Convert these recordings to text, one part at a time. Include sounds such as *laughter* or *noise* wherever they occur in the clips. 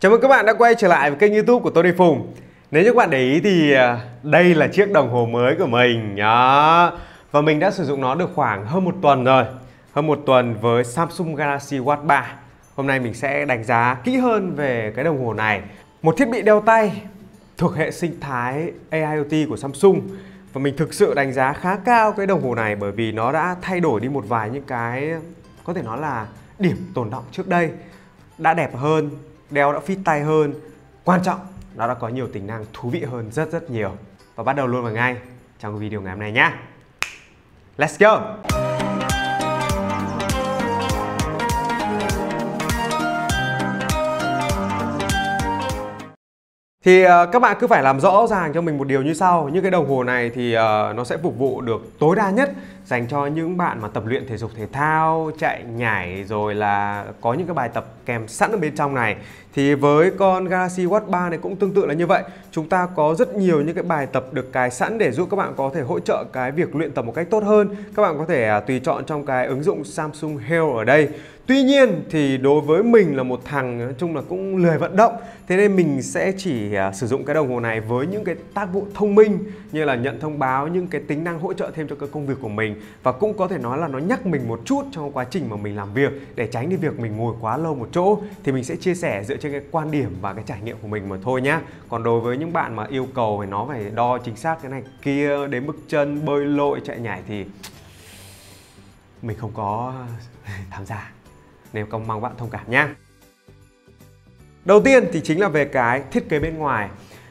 Chào mừng các bạn đã quay trở lại với kênh youtube của Tony Phùng. Nếu như các bạn để ý thì à, đây là chiếc đồng hồ mới của mình. Đó. Và mình đã sử dụng nó được khoảng hơn một tuần rồi. Hơn một tuần với Samsung Galaxy Watch 3 Hôm nay mình sẽ đánh giá kỹ hơn về cái đồng hồ này. Một thiết bị đeo tay thuộc hệ sinh thái AIoT của Samsung. Và mình thực sự đánh giá khá cao cái đồng hồ này bởi vì nó đã thay đổi đi một vài những cái, có thể nói là điểm tồn động trước đây. Đã đẹp hơn đeo đã fit tay hơn. Quan trọng nó đã có nhiều tính năng thú vị hơn rất rất nhiều. Và bắt đầu luôn vào ngay trong video ngày hôm nay nhé let's go! Thì uh, các bạn cứ phải làm rõ ràng cho mình một điều như sau. Những cái đồng hồ này thì uh, nó sẽ phục vụ được tối đa nhất Dành cho những bạn mà tập luyện thể dục thể thao, chạy nhảy Rồi là có những cái bài tập kèm sẵn ở bên trong này. Thì với con Galaxy Watch 3 này cũng tương tự là như vậy. Chúng ta có rất nhiều những cái bài tập được cài sẵn để giúp các bạn có thể hỗ trợ cái việc luyện tập một cách tốt hơn. Các bạn có thể à, tùy chọn trong cái ứng dụng Samsung Health ở đây. Tuy nhiên thì đối với mình là một thằng nói chung là cũng lười vận động Thế nên mình sẽ chỉ à, sử dụng cái đồng hồ này với những cái tác vụ thông minh Như là nhận thông báo, những cái tính năng hỗ trợ thêm cho cái công việc của mình. Và cũng có thể nói là nó nhắc mình một chút trong quá trình mà mình làm việc Để tránh đi việc mình ngồi quá lâu một chỗ. Thì mình sẽ chia sẻ dựa trên cái quan điểm và cái trải nghiệm của mình mà thôi nhá. Còn đối với những bạn mà yêu cầu phải nó phải đo chính xác cái này kia Đến bước chân, bơi lội, chạy nhảy thì mình không có *laughs* tham gia. Nếu không mong bạn thông cảm nhé Đầu tiên thì chính là về cái thiết kế bên ngoài.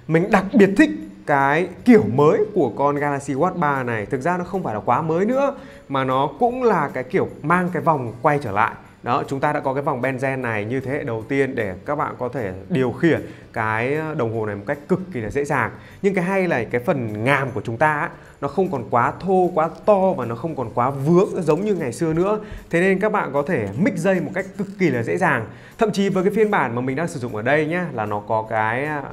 Mình đặc biệt thích cái kiểu mới của con Galaxy Watch 3 này Thực ra nó không phải là quá mới nữa Mà nó cũng là cái kiểu mang cái vòng quay trở lại đó, chúng ta đã có cái vòng benzen này như thế hệ đầu tiên để các bạn có thể điều khiển cái ờ, đồng hồ này một cách cực kỳ là dễ dàng. Nhưng cái hay là cái phần ngàm của chúng ta nó không còn quá thô, quá to và nó không còn quá vướng giống như ngày xưa nữa. Thế nên các bạn có thể mix dây một cách cực kỳ là dễ dàng. Thậm chí với cái phiên bản mà mình đang sử dụng ở đây nhá là nó có cái ờ,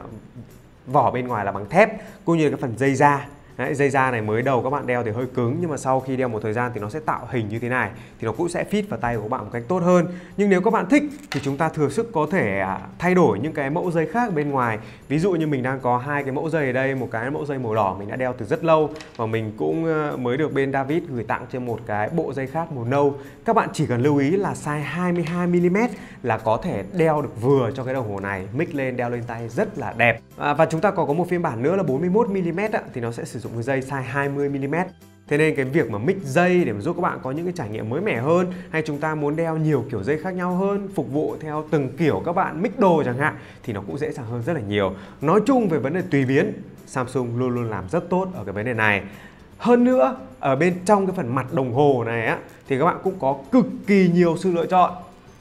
vỏ bên ngoài là bằng thép cũng như là cái phần dây da. Đấy, dây da này mới đầu các bạn đeo thì hơi cứng nhưng mà sau khi đeo một thời gian thì nó sẽ tạo hình như thế này thì nó cũng sẽ fit vào tay của bạn một cách tốt hơn. Nhưng nếu các bạn thích thì chúng ta thừa sức có thể à, thay đổi những cái mẫu dây khác bên ngoài. Ví dụ như mình đang có hai cái mẫu dây ở đây một cái mẫu dây màu đỏ mình đã đeo từ rất lâu và mình cũng ờ, mới được bên David gửi tặng cho một cái bộ dây khác màu nâu. Các bạn chỉ cần lưu ý là size 22 mm là có thể đeo được vừa cho cái đồng hồ này mix lên đeo lên tay rất là đẹp. À, và chúng ta còn có một phiên bản nữa là 41 mm thì nó sẽ sử dụng cái dây size 20mm Thế nên cái việc mà mix dây để mà giúp các bạn có những cái trải nghiệm mới mẻ hơn hay chúng ta muốn đeo nhiều kiểu dây khác nhau hơn phục vụ theo từng kiểu các bạn mix đồ chẳng hạn thì nó cũng dễ dàng hơn rất là nhiều. Nói chung về vấn đề tùy biến, Samsung luôn luôn làm rất tốt ở cái vấn đề này. Hơn nữa, ở bên trong cái phần mặt đồng hồ này á thì các bạn cũng có cực kỳ nhiều sự lựa chọn.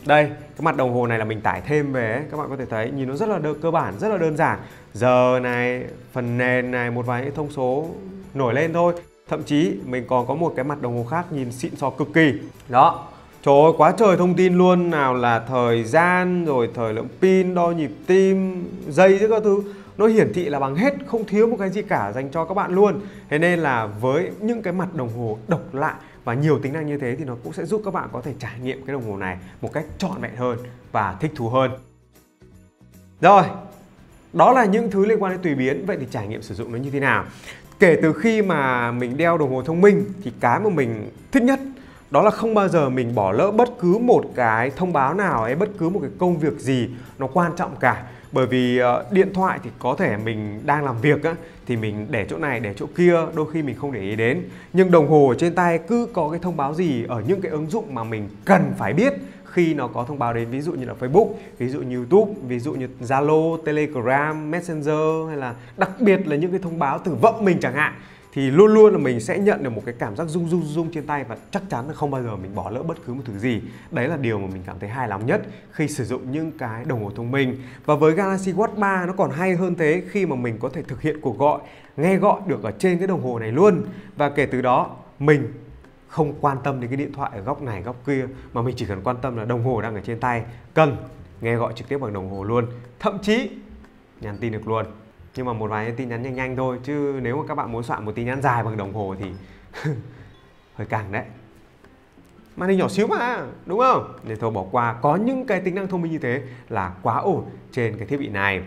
Đây, cái mặt đồng hồ này là mình tải thêm về ấy. Các bạn có thể thấy nhìn nó rất là đơn, cơ bản, rất là đơn giản. Giờ này, phần nền này, một vài những thông số nổi lên thôi. Thậm chí mình còn có một cái mặt đồng hồ khác nhìn xịn sò cực kỳ. Đó Trời ơi quá trời thông tin luôn. Nào là thời gian, rồi thời lượng pin, đo nhịp tim, dây các thứ. Nó hiển thị là bằng hết, không thiếu một cái gì cả dành cho các bạn luôn Thế nên là với những cái mặt đồng hồ độc lạ và nhiều tính năng như thế thì nó cũng sẽ giúp các bạn có thể trải nghiệm cái đồng hồ này một cách trọn vẹn hơn và thích thú hơn. Rồi, đó là những thứ liên quan đến tùy biến. Vậy thì trải nghiệm sử dụng nó như thế nào? Kể từ khi mà mình đeo đồng hồ thông minh thì cái mà mình thích nhất đó là không bao giờ mình bỏ lỡ bất cứ một cái thông báo nào hay bất cứ một cái công việc gì nó quan trọng cả. Bởi vì uh, điện thoại thì có thể mình đang làm việc á thì mình để chỗ này để chỗ kia đôi khi mình không để ý đến. Nhưng đồng hồ trên tay cứ có cái thông báo gì ở những cái ứng dụng mà mình cần phải biết khi nó có thông báo đến ví dụ như là Facebook, ví dụ như YouTube, ví dụ như Zalo, Telegram, Messenger hay là đặc biệt là những cái thông báo từ vợ mình chẳng hạn thì luôn luôn là mình sẽ nhận được một cái cảm giác rung rung rung trên tay và chắc chắn là không bao giờ mình bỏ lỡ bất cứ một thứ gì. Đấy là điều mà mình cảm thấy hài lòng nhất khi sử dụng những cái đồng hồ thông minh. Và với Galaxy Watch 3 nó còn hay hơn thế khi mà mình có thể thực hiện cuộc gọi, nghe gọi được ở trên cái đồng hồ này luôn. Và kể từ đó mình không quan tâm đến cái điện thoại ở góc này góc kia mà mình chỉ cần quan tâm là đồng hồ đang ở trên tay cần nghe gọi trực tiếp bằng đồng hồ luôn thậm chí nhắn tin được luôn nhưng mà một vài tin nhắn nhanh nhanh thôi, chứ nếu mà các bạn muốn soạn một tin nhắn dài bằng đồng hồ thì *laughs* hơi càng đấy. Màn hình nhỏ xíu mà, đúng không? Nên thôi bỏ qua. Có những cái tính năng thông minh như thế là quá ổn trên cái thiết bị này.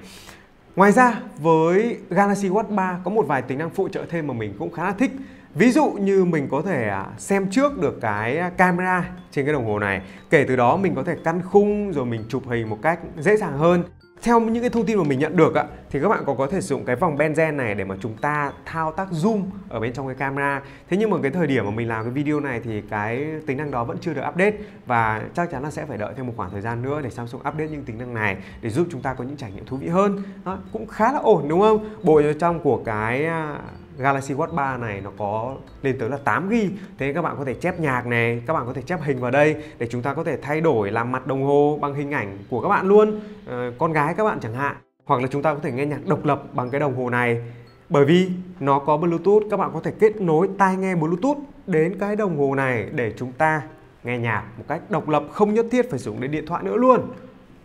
Ngoài ra, với Galaxy Watch 3 có một vài tính năng phụ trợ thêm mà mình cũng khá là thích. Ví dụ như mình có thể à, xem trước được cái camera trên cái đồng hồ này. Kể từ đó mình có thể căn khung rồi mình chụp hình một cách dễ dàng hơn theo những cái thông tin mà mình nhận được ạ thì các bạn còn có thể sử dụng cái vòng benzen này để mà chúng ta thao tác zoom ở bên trong cái camera. Thế nhưng mà cái thời điểm mà mình làm cái video này thì cái tính năng đó vẫn chưa được update và chắc chắn là sẽ phải đợi thêm một khoảng thời gian nữa để Samsung update những tính năng này để giúp chúng ta có những trải nghiệm thú vị hơn. Đó, cũng khá là ổn đúng không? Bộ trong của cái à, Galaxy Watch 3 này nó có lên tới là 8 GB Thế các bạn có thể chép nhạc này, các bạn có thể chép hình vào đây để chúng ta có thể thay đổi làm mặt đồng hồ bằng hình ảnh của các bạn luôn. À, Con gái các bạn chẳng hạn. Hoặc là chúng ta có thể nghe nhạc độc lập bằng cái đồng hồ này. Bởi vì nó có Bluetooth, các bạn có thể kết nối tai nghe Bluetooth đến cái đồng hồ này để chúng ta nghe nhạc một cách độc lập không nhất thiết phải sử dụng đến điện thoại nữa luôn.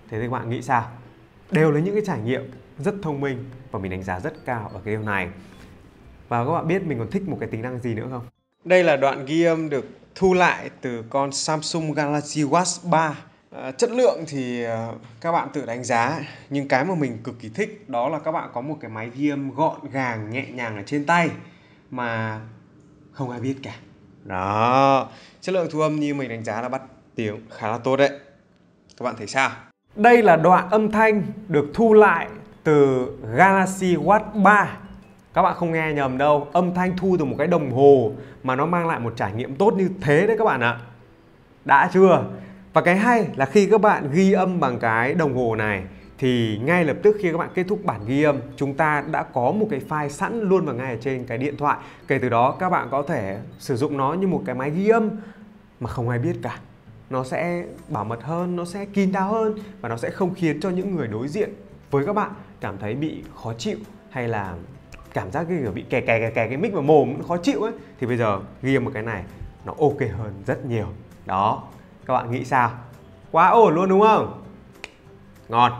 Thế thì các bạn nghĩ sao? Đều là những cái trải nghiệm rất thông minh và mình đánh giá rất cao ở cái điều này và các bạn biết mình còn thích một cái tính năng gì nữa không? Đây là đoạn ghi âm được thu lại từ con Samsung Galaxy Watch 3 à, Chất lượng thì à, các bạn tự đánh giá. Nhưng cái mà mình cực kỳ thích đó là các bạn có một cái máy ghi âm gọn gàng, nhẹ nhàng ở trên tay Mà không ai biết cả. Đó, chất lượng thu âm như mình đánh giá là bắt tiếng khá là tốt đấy. Các bạn thấy sao? Đây là đoạn âm thanh được thu lại từ Galaxy Watch 3 các bạn không nghe nhầm đâu, Âm thanh thu từ một cái đồng hồ Mà nó mang lại một trải nghiệm tốt như thế đấy các bạn ạ. Đã chưa? Và cái hay là khi các bạn ghi âm bằng cái đồng hồ này, thì ngay lập tức khi các bạn kết thúc bản ghi âm, chúng ta đã có một cái file sẵn luôn vào ngay ở trên cái điện thoại. Kể từ đó, các bạn có thể sử dụng nó như một cái máy ghi âm mà không ai biết cả. Nó sẽ bảo mật hơn, nó sẽ kín đáo hơn và nó sẽ không khiến cho những người đối diện với các bạn cảm thấy bị khó chịu hay là cảm giác kiểu bị kè kè kè kè cái mic vào mồm nó khó chịu ấy. Thì bây giờ ghi một cái này nó ok hơn rất nhiều. Đó các bạn nghĩ sao? Quá ổn luôn đúng không? Ngon.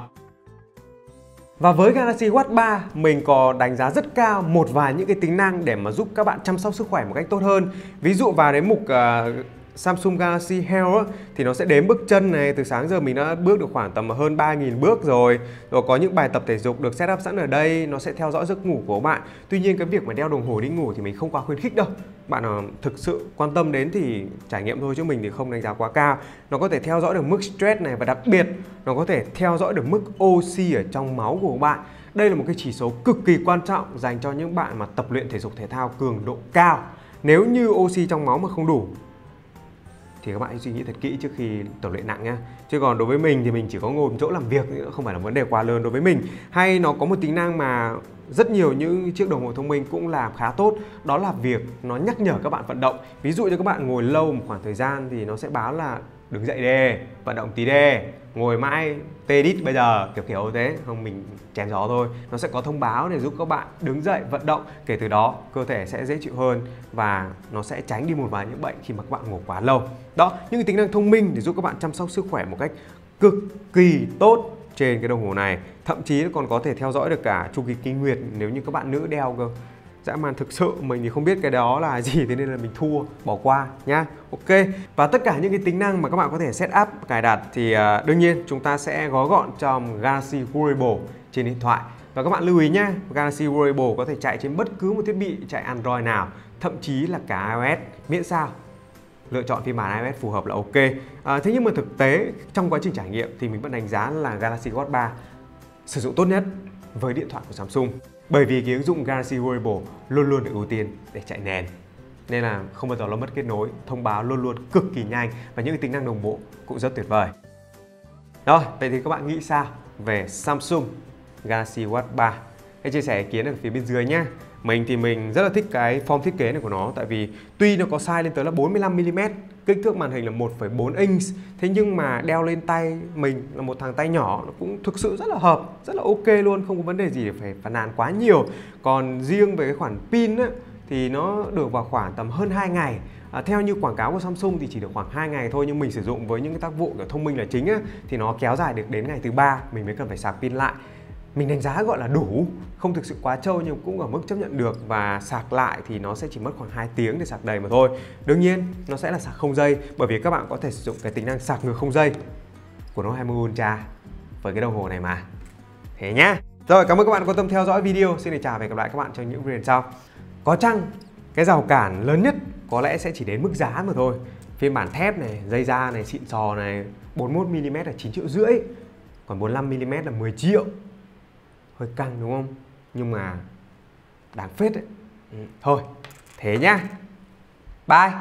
Và với Galaxy Watch 3 mình có đánh giá rất cao một vài những cái tính năng để mà giúp các bạn chăm sóc sức khỏe một cách tốt hơn. Ví dụ vào đến mục uh, Samsung Galaxy Health á, thì nó sẽ đếm bước chân này. Từ sáng giờ mình đã bước được khoảng tầm hơn 3.000 bước rồi. Rồi có những bài tập thể dục được setup sẵn ở đây nó sẽ theo dõi giấc ngủ của bạn. Tuy nhiên cái việc mà đeo đồng hồ đi ngủ thì mình không quá khuyến khích đâu. Bạn nào thực sự quan tâm đến thì trải nghiệm thôi chứ mình thì không đánh giá quá cao. Nó có thể theo dõi được mức stress này và đặc biệt nó có thể theo dõi được mức oxy ở trong máu của bạn. Đây là một cái chỉ số cực kỳ quan trọng dành cho những bạn mà tập luyện thể dục thể thao cường độ cao. Nếu như oxy trong máu mà không đủ thì các bạn hãy suy nghĩ thật kỹ trước khi tập luyện nặng nhá. Chứ còn đối với mình thì mình chỉ có ngồi một chỗ làm việc nữa không phải là vấn đề quá lớn đối với mình. Hay nó có một tính năng mà rất nhiều những chiếc đồng hồ thông minh cũng làm khá tốt, đó là việc nó nhắc nhở các bạn vận động. Ví dụ như các bạn ngồi lâu một khoảng thời gian thì nó sẽ báo là đứng dậy đi, vận động tí đi. Ngồi mãi, tê đít bây giờ, kiểu kiểu thế. Không, mình chém gió thôi. Nó sẽ có thông báo để giúp các bạn đứng dậy, vận động. Kể từ đó, cơ thể sẽ dễ chịu hơn và nó sẽ tránh đi một vài những bệnh khi mà các bạn ngủ quá lâu. Đó, những tính năng thông minh để giúp các bạn chăm sóc sức khỏe một cách cực kỳ tốt trên cái đồng hồ này. Thậm chí còn có thể theo dõi được cả chu kỳ kinh nguyệt nếu như các bạn nữ đeo cơ dã man thực sự mình thì không biết cái đó là gì thế nên là mình thua bỏ qua nhá. Ok. Và tất cả những cái tính năng mà các bạn có thể set up cài đặt thì à, đương nhiên chúng ta sẽ gói gọn trong Galaxy Wearable trên điện thoại. Và các bạn lưu ý nhé Galaxy Wearable có thể chạy trên bất cứ một thiết bị chạy Android nào thậm chí là cả iOS miễn sao. Lựa chọn phiên bản iOS phù hợp là ok. À, thế nhưng mà thực tế trong quá trình trải nghiệm thì mình vẫn đánh giá là Galaxy Watch 3 sử dụng tốt nhất với điện thoại của Samsung. Bởi vì cái ứng dụng Galaxy Wearable luôn luôn được ưu tiên để chạy nền. Nên là không bao giờ nó mất kết nối, thông báo luôn luôn cực kỳ nhanh và những tính năng đồng bộ cũng rất tuyệt vời. Rồi, vậy thì các bạn nghĩ sao về Samsung Galaxy Watch 3 hãy chia sẻ ý kiến ở phía bên dưới nhé. Mình thì mình rất là thích cái form thiết kế này của nó, tại vì tuy nó có size lên tới là 45mm kích thước màn hình là 1,4 inch. Thế nhưng mà đeo lên tay mình là một thằng tay nhỏ nó cũng thực sự rất là hợp rất là ok luôn không có vấn đề gì để phải phàn nàn quá nhiều. Còn riêng về cái khoản pin á, thì nó được vào khoảng tầm hơn 2 ngày. À, theo như quảng cáo của Samsung thì chỉ được khoảng 2 ngày thôi nhưng mình sử dụng với những cái tác vụ kiểu thông minh là chính á, thì nó kéo dài được đến ngày thứ ba mình mới cần phải sạc pin lại mình đánh giá gọi là đủ, không thực sự quá trâu nhưng cũng ở mức chấp nhận được và sạc lại thì nó sẽ chỉ mất khoảng 2 tiếng để sạc đầy mà thôi. Đương nhiên, nó sẽ là sạc không dây, bởi vì các bạn có thể sử dụng cái tính năng sạc ngược không dây của nó 20 Ultra với cái đồng hồ này mà. Thế nhá. Rồi, cảm ơn các bạn quan tâm theo dõi video. Xin để chào và hẹn gặp lại các bạn trong những video sau. Có chăng cái rào cản lớn nhất có lẽ sẽ chỉ đến mức giá mà thôi? Phiên bản thép này, dây da này, xịn sò này 41mm là 9 triệu rưỡi, còn 45mm là 10 triệu hơi căng, đúng không? Nhưng mà đáng phết đấy. Ừ, thôi, thế nhá. Bye.